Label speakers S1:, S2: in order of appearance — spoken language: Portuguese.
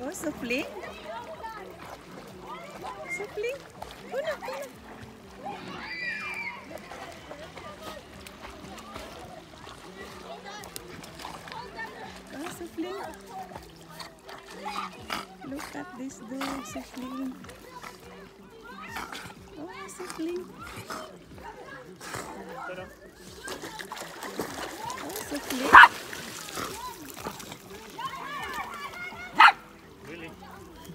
S1: Oh, Sufling. Sufling. Kuna, kuna. Oh, Sufling. Look at this dog, Sufling. Oh, Sufling.